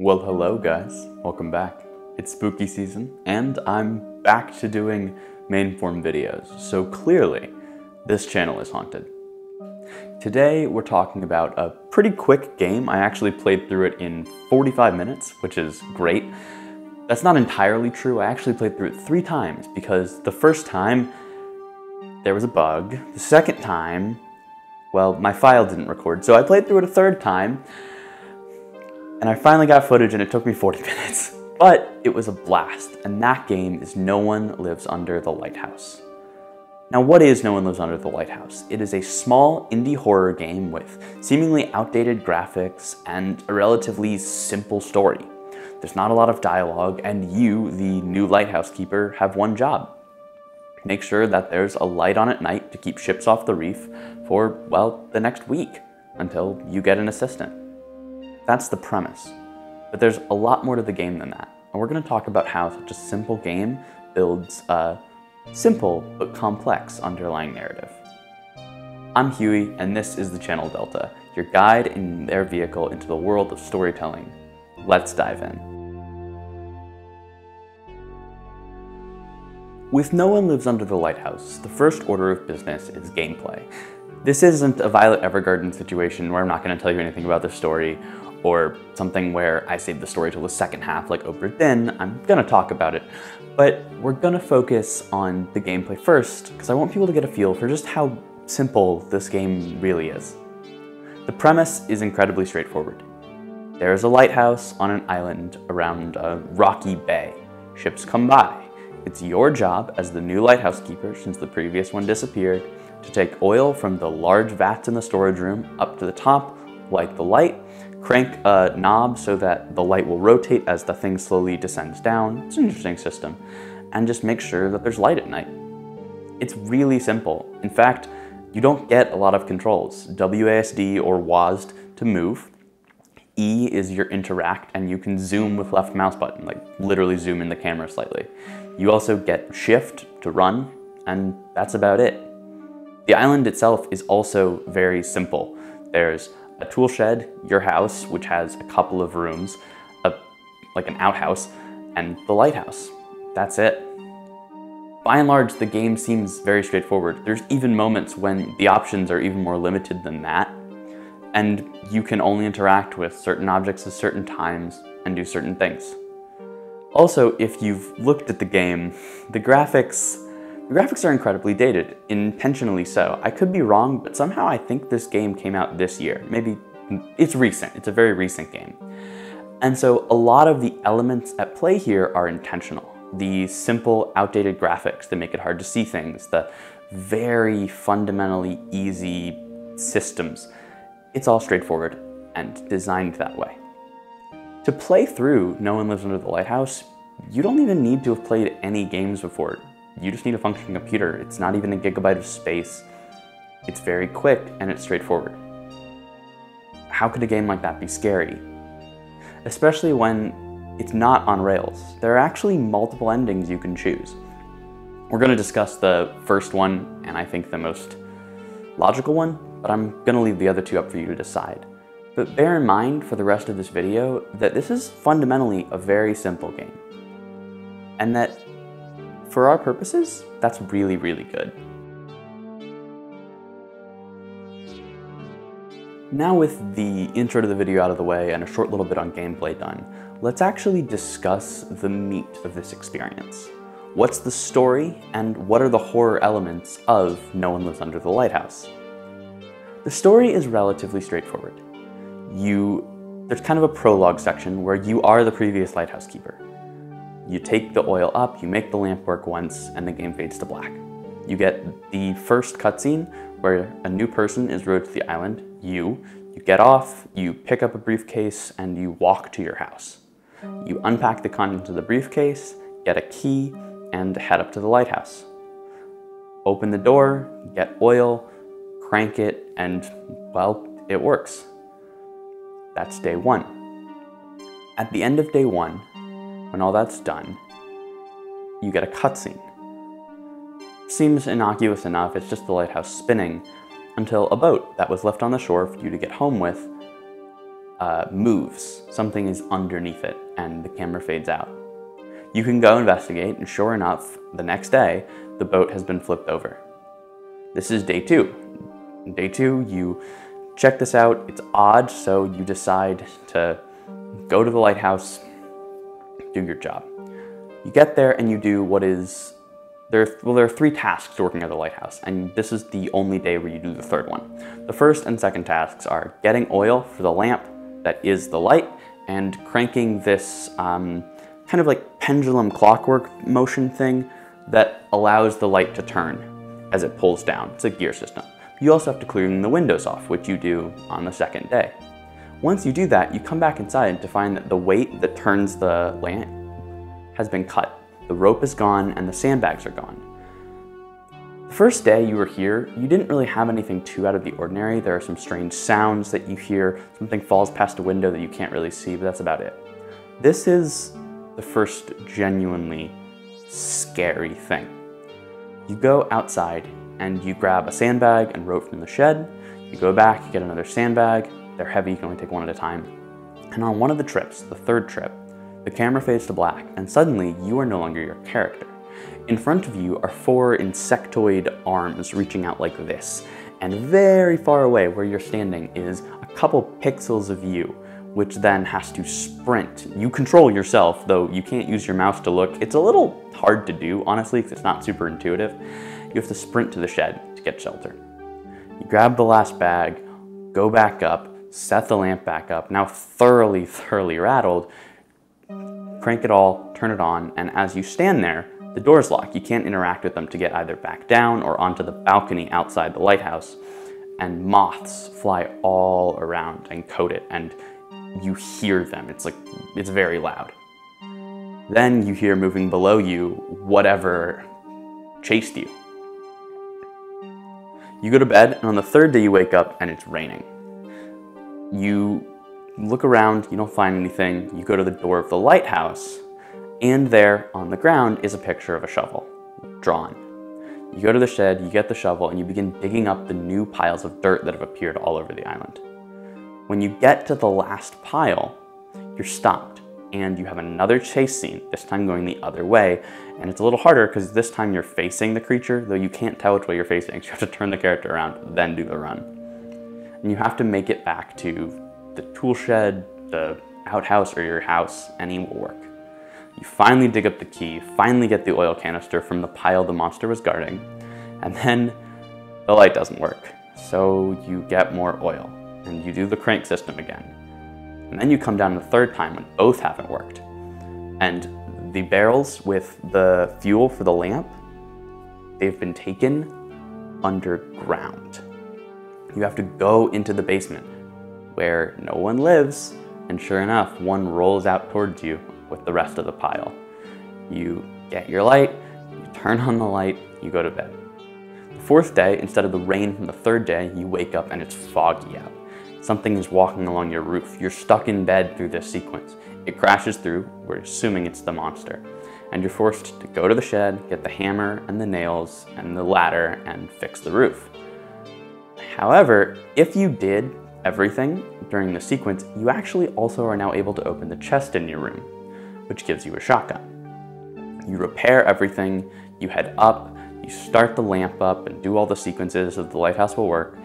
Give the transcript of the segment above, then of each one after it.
Well, hello guys, welcome back. It's spooky season, and I'm back to doing main form videos, so clearly this channel is haunted. Today we're talking about a pretty quick game. I actually played through it in 45 minutes, which is great. That's not entirely true. I actually played through it three times because the first time there was a bug. The second time, well, my file didn't record, so I played through it a third time and I finally got footage and it took me 40 minutes. But it was a blast, and that game is No One Lives Under the Lighthouse. Now, what is No One Lives Under the Lighthouse? It is a small indie horror game with seemingly outdated graphics and a relatively simple story. There's not a lot of dialogue, and you, the new lighthouse keeper, have one job. Make sure that there's a light on at night to keep ships off the reef for, well, the next week until you get an assistant. That's the premise. But there's a lot more to the game than that. And we're going to talk about how such a simple game builds a simple but complex underlying narrative. I'm Huey, and this is the Channel Delta, your guide in their vehicle into the world of storytelling. Let's dive in. With No One Lives Under the Lighthouse, the first order of business is gameplay. This isn't a Violet Evergarden situation where I'm not going to tell you anything about the story or something where I save the story till the second half like Obra Dinn, I'm gonna talk about it. But we're gonna focus on the gameplay first, because I want people to get a feel for just how simple this game really is. The premise is incredibly straightforward. There is a lighthouse on an island around a rocky bay. Ships come by. It's your job as the new lighthouse keeper, since the previous one disappeared, to take oil from the large vats in the storage room up to the top, light the light, Crank a knob so that the light will rotate as the thing slowly descends down. It's an interesting system. And just make sure that there's light at night. It's really simple. In fact, you don't get a lot of controls. WASD or WASD to move. E is your interact and you can zoom with left mouse button, like literally zoom in the camera slightly. You also get shift to run and that's about it. The island itself is also very simple. There's a tool shed, your house, which has a couple of rooms, a, like an outhouse, and the lighthouse. That's it. By and large, the game seems very straightforward. There's even moments when the options are even more limited than that, and you can only interact with certain objects at certain times and do certain things. Also, if you've looked at the game, the graphics the graphics are incredibly dated, intentionally so. I could be wrong, but somehow I think this game came out this year. Maybe it's recent, it's a very recent game. And so a lot of the elements at play here are intentional. The simple, outdated graphics that make it hard to see things, the very fundamentally easy systems. It's all straightforward and designed that way. To play through No One Lives Under the Lighthouse, you don't even need to have played any games before you just need a functioning computer. It's not even a gigabyte of space. It's very quick and it's straightforward. How could a game like that be scary? Especially when it's not on Rails. There are actually multiple endings you can choose. We're going to discuss the first one and I think the most logical one, but I'm going to leave the other two up for you to decide. But bear in mind for the rest of this video that this is fundamentally a very simple game. And that for our purposes, that's really, really good. Now with the intro to the video out of the way and a short little bit on gameplay done, let's actually discuss the meat of this experience. What's the story, and what are the horror elements of No One Lives Under the Lighthouse? The story is relatively straightforward. You, there's kind of a prologue section where you are the previous lighthouse keeper. You take the oil up, you make the lamp work once, and the game fades to black. You get the first cutscene where a new person is rowed to the island, you. You get off, you pick up a briefcase, and you walk to your house. You unpack the contents of the briefcase, get a key, and head up to the lighthouse. Open the door, get oil, crank it, and, well, it works. That's day one. At the end of day one, when all that's done, you get a cutscene. Seems innocuous enough, it's just the lighthouse spinning, until a boat that was left on the shore for you to get home with uh, moves, something is underneath it, and the camera fades out. You can go investigate, and sure enough, the next day, the boat has been flipped over. This is day two. Day two, you check this out. It's odd, so you decide to go to the lighthouse, do your job. You get there and you do what is there. Well, there are three tasks working at the lighthouse, and this is the only day where you do the third one. The first and second tasks are getting oil for the lamp that is the light, and cranking this um, kind of like pendulum clockwork motion thing that allows the light to turn as it pulls down. It's a gear system. You also have to clean the windows off, which you do on the second day. Once you do that, you come back inside to find that the weight that turns the lamp has been cut. The rope is gone and the sandbags are gone. The first day you were here, you didn't really have anything too out of the ordinary. There are some strange sounds that you hear. Something falls past a window that you can't really see, but that's about it. This is the first genuinely scary thing. You go outside and you grab a sandbag and rope from the shed. You go back, you get another sandbag. They're heavy, you can only take one at a time. And on one of the trips, the third trip, the camera fades to black and suddenly you are no longer your character. In front of you are four insectoid arms reaching out like this, and very far away where you're standing is a couple pixels of you, which then has to sprint. You control yourself, though you can't use your mouse to look. It's a little hard to do, honestly, because it's not super intuitive. You have to sprint to the shed to get shelter. You grab the last bag, go back up, set the lamp back up, now thoroughly, thoroughly rattled, crank it all, turn it on, and as you stand there, the doors lock. You can't interact with them to get either back down or onto the balcony outside the lighthouse. And moths fly all around and coat it, and you hear them. It's like, it's very loud. Then you hear moving below you whatever chased you. You go to bed, and on the third day you wake up and it's raining. You look around, you don't find anything. You go to the door of the lighthouse, and there on the ground is a picture of a shovel, drawn. You go to the shed, you get the shovel, and you begin digging up the new piles of dirt that have appeared all over the island. When you get to the last pile, you're stopped, and you have another chase scene, this time going the other way, and it's a little harder because this time you're facing the creature, though you can't tell which way you're facing, so you have to turn the character around, then do the run. And you have to make it back to the tool shed, the outhouse, or your house, any will work. You finally dig up the key, finally get the oil canister from the pile the monster was guarding, and then the light doesn't work. So you get more oil, and you do the crank system again. And then you come down the third time when both haven't worked. And the barrels with the fuel for the lamp, they've been taken underground. You have to go into the basement where no one lives, and sure enough, one rolls out towards you with the rest of the pile. You get your light, you turn on the light, you go to bed. The fourth day, instead of the rain from the third day, you wake up and it's foggy out. Something is walking along your roof. You're stuck in bed through this sequence. It crashes through, we're assuming it's the monster. And you're forced to go to the shed, get the hammer and the nails and the ladder and fix the roof. However, if you did everything during the sequence, you actually also are now able to open the chest in your room which gives you a shotgun. You repair everything, you head up, you start the lamp up and do all the sequences so the lighthouse will work,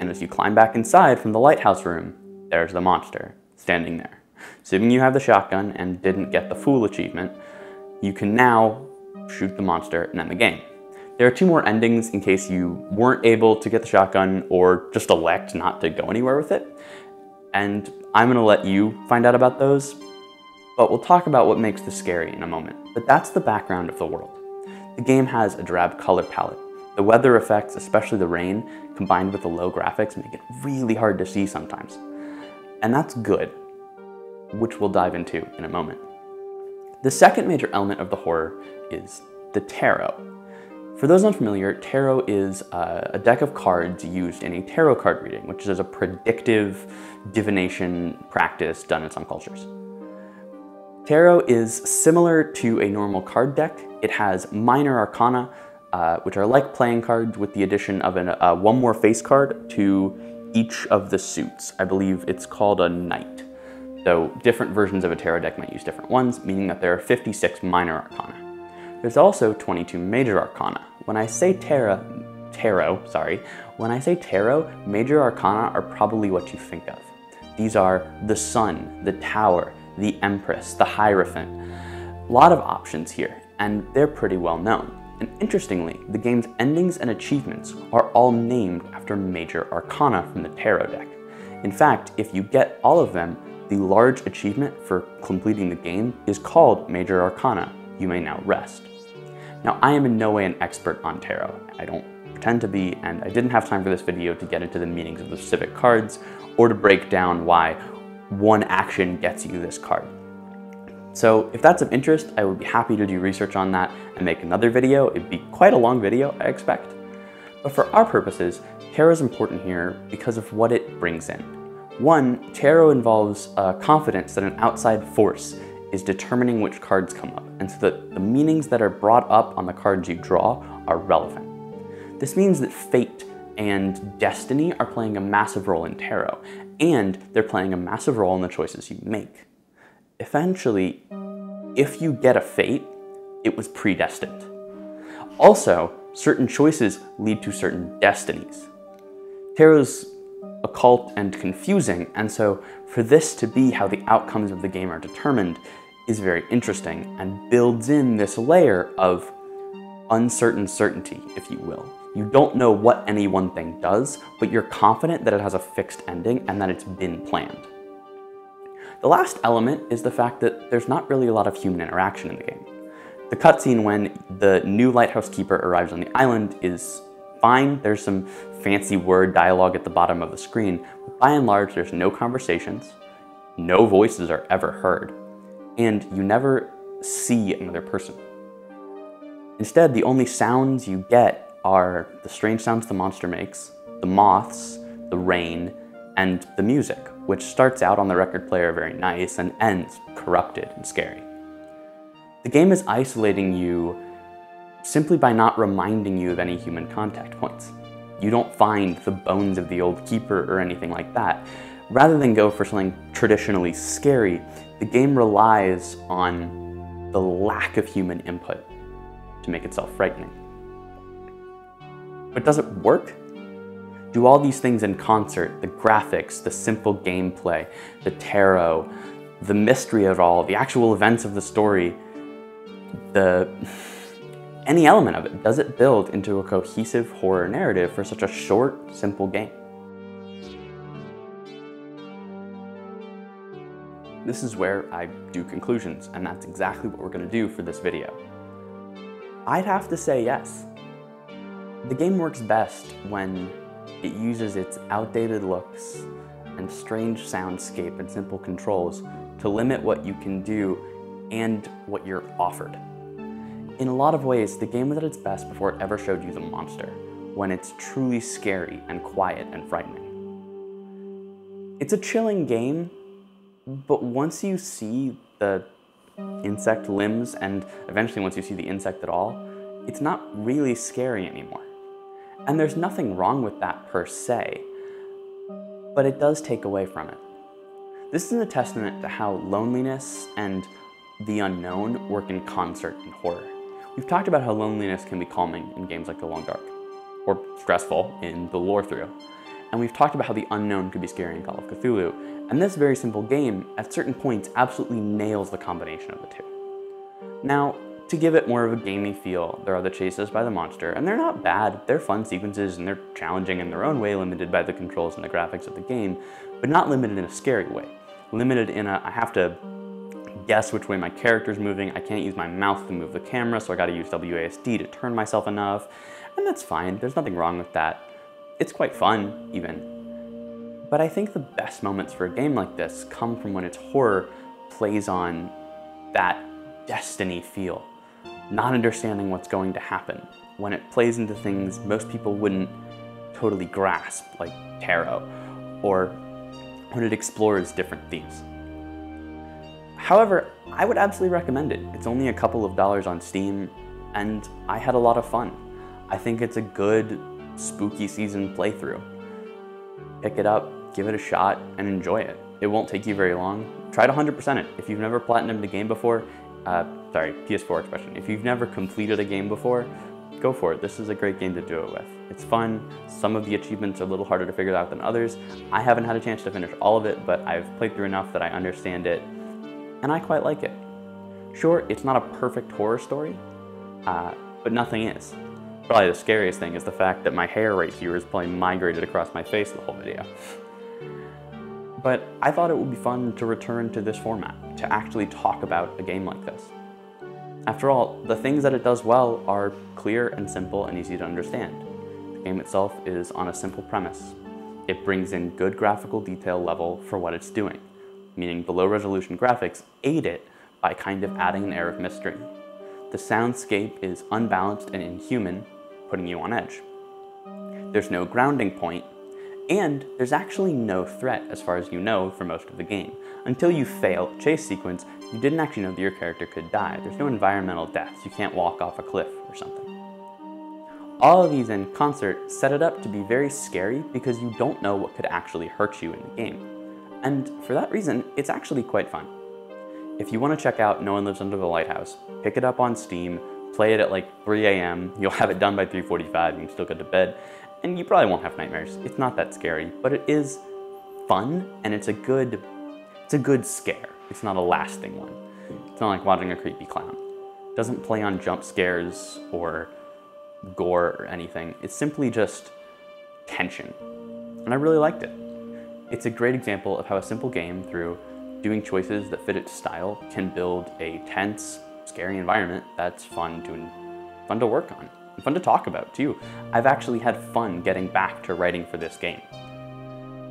and as you climb back inside from the lighthouse room, there's the monster, standing there. Assuming you have the shotgun and didn't get the Fool achievement, you can now shoot the monster and end the game. There are two more endings in case you weren't able to get the shotgun or just elect not to go anywhere with it. And I'm gonna let you find out about those, but we'll talk about what makes this scary in a moment. But that's the background of the world. The game has a drab color palette. The weather effects, especially the rain, combined with the low graphics, make it really hard to see sometimes. And that's good, which we'll dive into in a moment. The second major element of the horror is the tarot. For those unfamiliar, tarot is uh, a deck of cards used in a tarot card reading, which is a predictive divination practice done in some cultures. Tarot is similar to a normal card deck. It has minor arcana, uh, which are like playing cards with the addition of an, uh, one more face card to each of the suits. I believe it's called a knight. Though different versions of a tarot deck might use different ones, meaning that there are 56 minor arcana. There's also 22 major arcana. When I say tarot, tarot, sorry, when I say tarot, major arcana are probably what you think of. These are the sun, the tower, the empress, the hierophant. A lot of options here, and they're pretty well known. And interestingly, the game's endings and achievements are all named after major arcana from the tarot deck. In fact, if you get all of them, the large achievement for completing the game is called Major Arcana. You may now rest. Now, I am in no way an expert on tarot. I don't pretend to be, and I didn't have time for this video to get into the meanings of the specific cards or to break down why one action gets you this card. So if that's of interest, I would be happy to do research on that and make another video. It'd be quite a long video, I expect. But for our purposes, tarot is important here because of what it brings in. One, tarot involves uh, confidence that an outside force is determining which cards come up, and so that the meanings that are brought up on the cards you draw are relevant. This means that fate and destiny are playing a massive role in tarot, and they're playing a massive role in the choices you make eventually, if you get a fate, it was predestined. Also, certain choices lead to certain destinies. Tarot's occult and confusing, and so for this to be how the outcomes of the game are determined is very interesting and builds in this layer of uncertain certainty, if you will. You don't know what any one thing does, but you're confident that it has a fixed ending and that it's been planned. The last element is the fact that there's not really a lot of human interaction in the game. The cutscene when the new lighthouse keeper arrives on the island is fine. There's some fancy word dialogue at the bottom of the screen, by and large, there's no conversations, no voices are ever heard, and you never see another person. Instead, the only sounds you get are the strange sounds the monster makes, the moths, the rain, and the music which starts out on the record player very nice and ends corrupted and scary. The game is isolating you simply by not reminding you of any human contact points. You don't find the bones of the old keeper or anything like that. Rather than go for something traditionally scary, the game relies on the lack of human input to make itself frightening. But does it work? do all these things in concert, the graphics, the simple gameplay, the tarot, the mystery of all, the actual events of the story, the any element of it, does it build into a cohesive horror narrative for such a short, simple game? This is where I do conclusions, and that's exactly what we're gonna do for this video. I'd have to say yes. The game works best when it uses its outdated looks and strange soundscape and simple controls to limit what you can do and what you're offered. In a lot of ways, the game was at its best before it ever showed you the monster, when it's truly scary and quiet and frightening. It's a chilling game, but once you see the insect limbs and eventually once you see the insect at all, it's not really scary anymore. And there's nothing wrong with that per se, but it does take away from it. This is a testament to how loneliness and the unknown work in concert in horror. We've talked about how loneliness can be calming in games like The Long Dark, or stressful in The Lore Through. And we've talked about how the unknown could be scary in Call of Cthulhu. And this very simple game, at certain points, absolutely nails the combination of the two. Now, to give it more of a gamey feel, there are the chases by the monster, and they're not bad. They're fun sequences and they're challenging in their own way, limited by the controls and the graphics of the game, but not limited in a scary way. Limited in a, I have to guess which way my character's moving. I can't use my mouth to move the camera, so I gotta use WASD to turn myself enough. And that's fine, there's nothing wrong with that. It's quite fun, even. But I think the best moments for a game like this come from when its horror plays on that destiny feel not understanding what's going to happen when it plays into things most people wouldn't totally grasp, like tarot, or when it explores different themes. However, I would absolutely recommend it. It's only a couple of dollars on Steam, and I had a lot of fun. I think it's a good spooky season playthrough. pick it up, give it a shot, and enjoy it. It won't take you very long. Try to 100% it. If you've never platinumed a game before, uh, sorry, PS4 expression. If you've never completed a game before, go for it. This is a great game to do it with. It's fun. Some of the achievements are a little harder to figure out than others. I haven't had a chance to finish all of it, but I've played through enough that I understand it, and I quite like it. Sure, it's not a perfect horror story, uh, but nothing is. Probably the scariest thing is the fact that my hair right here is probably migrated across my face the whole video. But I thought it would be fun to return to this format, to actually talk about a game like this. After all, the things that it does well are clear and simple and easy to understand. The game itself is on a simple premise. It brings in good graphical detail level for what it's doing, meaning the low resolution graphics aid it by kind of adding an air of mystery. The soundscape is unbalanced and inhuman, putting you on edge. There's no grounding point, and there's actually no threat as far as you know for most of the game. Until you fail a chase sequence, you didn't actually know that your character could die. There's no environmental deaths. You can't walk off a cliff or something. All of these in concert set it up to be very scary because you don't know what could actually hurt you in the game. And for that reason, it's actually quite fun. If you want to check out No One Lives Under the Lighthouse, pick it up on Steam, play it at like 3 a.m. You'll have it done by 3.45, you can still go to bed, and you probably won't have nightmares. It's not that scary, but it is fun and it's a good it's a good scare. It's not a lasting one. It's not like watching a creepy clown. It doesn't play on jump scares or gore or anything. It's simply just tension. And I really liked it. It's a great example of how a simple game, through doing choices that fit its style, can build a tense, scary environment that's fun to, fun to work on and fun to talk about too. I've actually had fun getting back to writing for this game.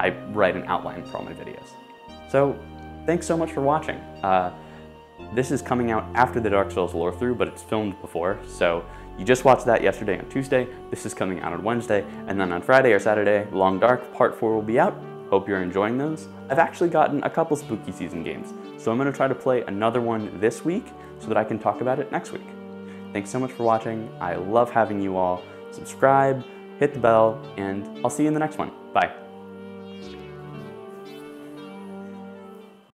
I write an outline for all my videos. So thanks so much for watching. Uh, this is coming out after the Dark Souls lore through, but it's filmed before, so you just watched that yesterday on Tuesday, this is coming out on Wednesday, and then on Friday or Saturday, Long Dark Part 4 will be out. Hope you're enjoying those. I've actually gotten a couple spooky season games, so I'm gonna try to play another one this week so that I can talk about it next week. Thanks so much for watching. I love having you all. Subscribe, hit the bell, and I'll see you in the next one. Bye.